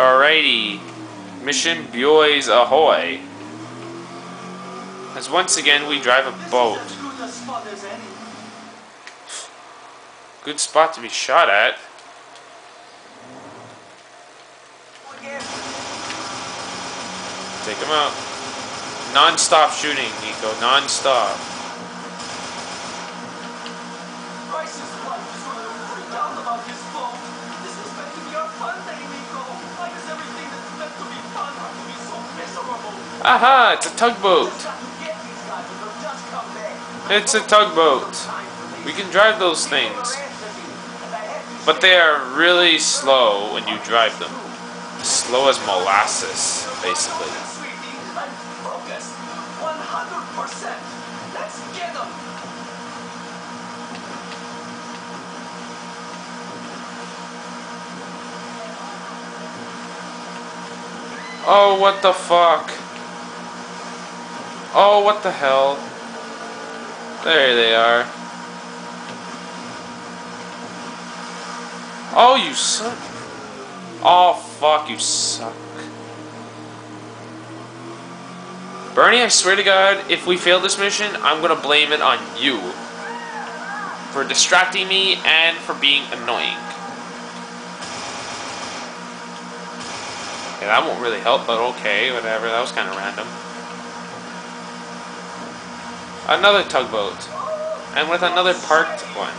Alrighty. Mission Buoys Ahoy. As once again we drive a boat. Good spot to be shot at. Take him out. Non-stop shooting, Niko. Non-stop. Aha! It's a tugboat. It's a tugboat. We can drive those things. But they are really slow when you drive them. Slow as molasses, basically. Sweetie, I'm focused. 100%. Let's get them. Oh, what the fuck? Oh, what the hell? There they are. Oh, you suck. Oh, fuck, you suck. Bernie, I swear to God, if we fail this mission, I'm gonna blame it on you. For distracting me and for being annoying. Yeah, that won't really help, but okay, whatever. That was kind of random. Another tugboat. And with another parked one.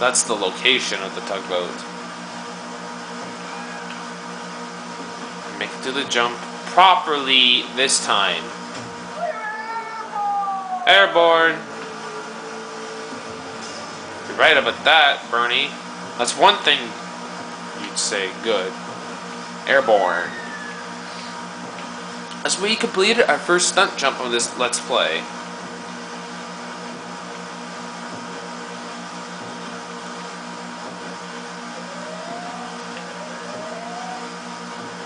That's the location of the tugboat. Make it to the jump properly this time. Airborne! You're right about that, Bernie. That's one thing you'd say good. Airborne. As we completed our first stunt jump on this Let's Play.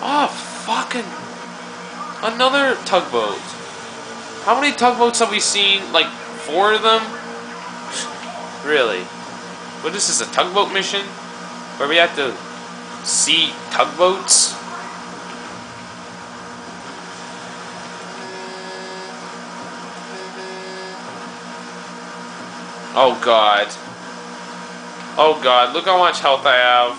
Oh, fucking. Another tugboat. How many tugboats have we seen? Like, four of them? Really? What is this, is a tugboat mission? Where we have to see tugboats? Oh god. Oh god, look how much health I have.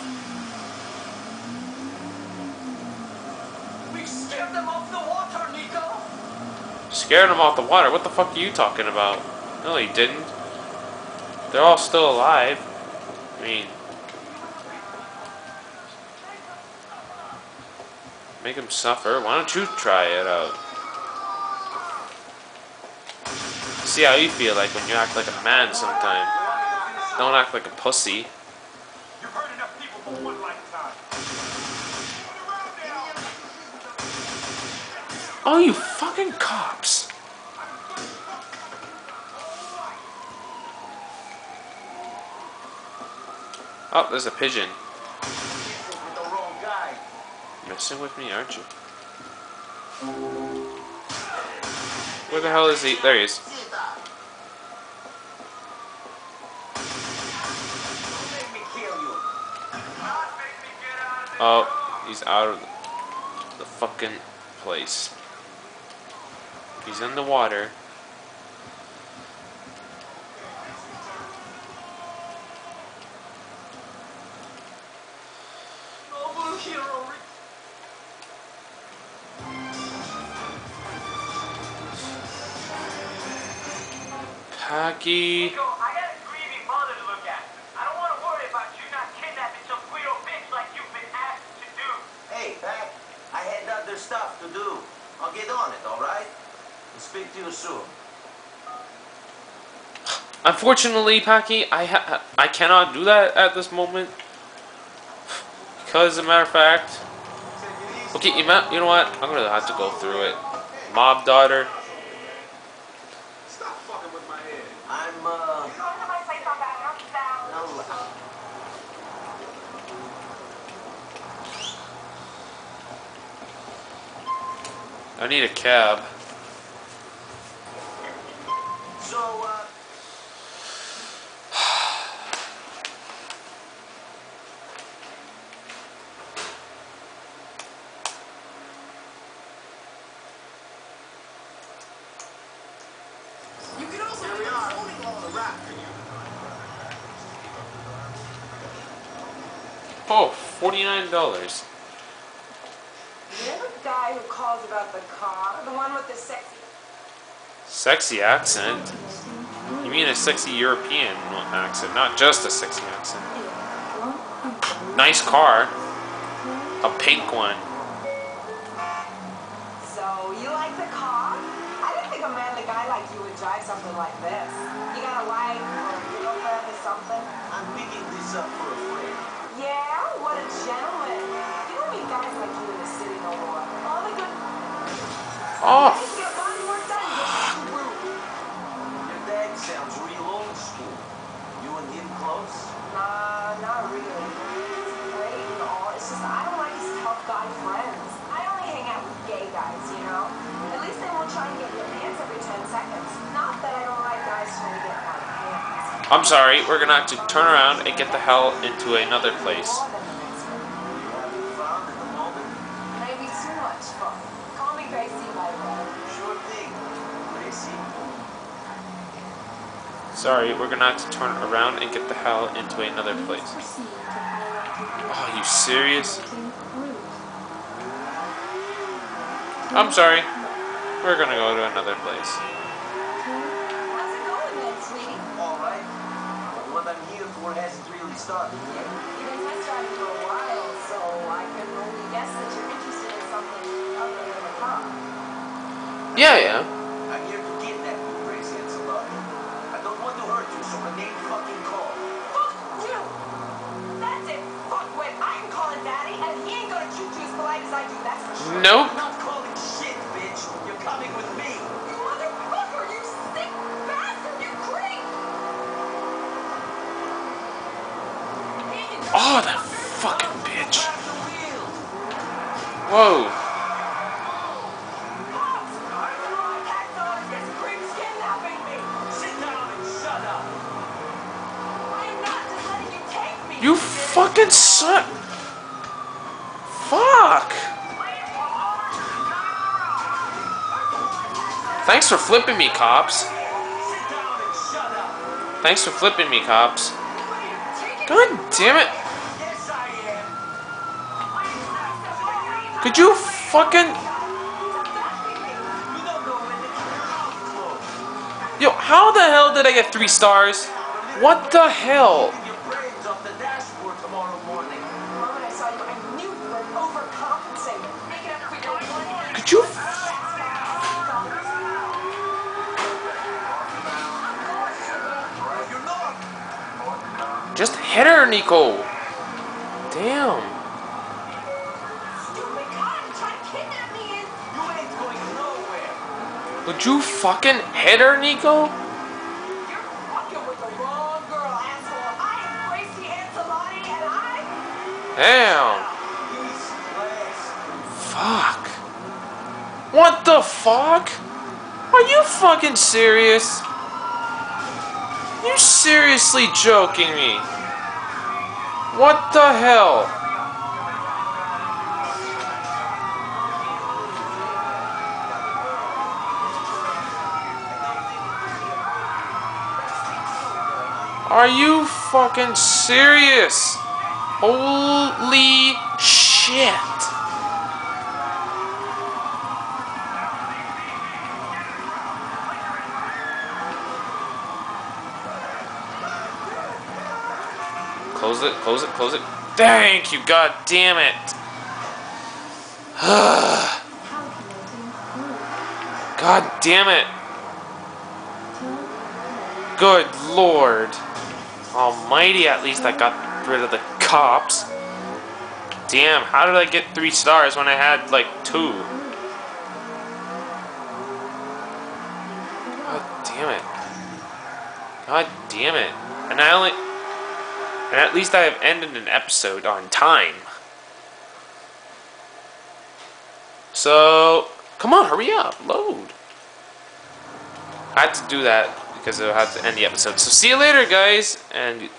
We scared them off the water, Niko. Scared them off the water. What the fuck are you talking about? No, he didn't. They're all still alive. I mean, make them suffer. Why don't you try it out? See how you feel like when you act like a man sometime. Don't act like a pussy. Oh, you fucking cops! Oh, there's a pigeon. Messing with me, aren't you? Where the hell is he? There he is. Oh, he's out of the, fucking place. He's in the water. Noble hero. Packie. Niko, I got a grieving mother to look at. I don't want to worry about you not kidnapping some Guido bitch like you've been asked to do. Hey, Pac, I had other stuff to do. I'll get on it, all right? I'll speak to you soon. Unfortunately, Packie, I ha- I cannot do that at this moment. Because, as a matter of fact, okay, you, ma- you know what? I'm gonna have to go through it. Mob daughter. Stop fucking with my head. I'm, uh, I need a cab. So, uh... You can also Oh, $49. You're the guy who calls about the car, the one with the sexy. Sexy accent? You mean a sexy European accent, not just a sexy accent. Nice car. A pink one. So, you like the car? I didn't think a manly guy like you would drive something like this. You got a wife or a girlfriend or something? I'm picking this up for a friend. Yeah, what a gentleman. You don't meet guys like you done, you him close? Nah, not really. Great and all. It's just I don't like his tough guy friends. I only hang out with gay guys, you know? At least they won't try and get your pants every 10 seconds. Not that I don't like guys trying to get my pants. I'm sorry. We're gonna have to turn around and get the hell into another place. More than the next one. You haven't found at the moment? Maybe too much fun. Call me Gracie, by the way. Sure thing. Gracie. Sorry, we're gonna have to turn around and get the hell into another place. Are you serious? I'm sorry. We're gonna go to another place. How's it going? All right. What I'm here for hasn't really started yet. Yeah, yeah. Up. I am not just letting you. You fucking suck. Fuck. Thanks for flipping me, cops. Thanks for flipping me, cops. God damn it. Could you fucking. Yo, how the hell did I get three stars? What the hell? Ain't Niko. Damn. Would you fucking hit her, Niko? Damn. Fuck. What the fuck? Are you fucking serious? You seriously joking me? What the hell? Are you fucking serious? Holy shit. Close it, close it, close it. Thank you, god damn it. God damn it. Good lord. Almighty, at least I got rid of the cops. Damn, how did I get three stars when I had like two? God damn it. God damn it. And I only. And at least I have ended an episode on time. So, come on, hurry up, load. I had to do that because I had to end the episode. So, see you later, guys, and.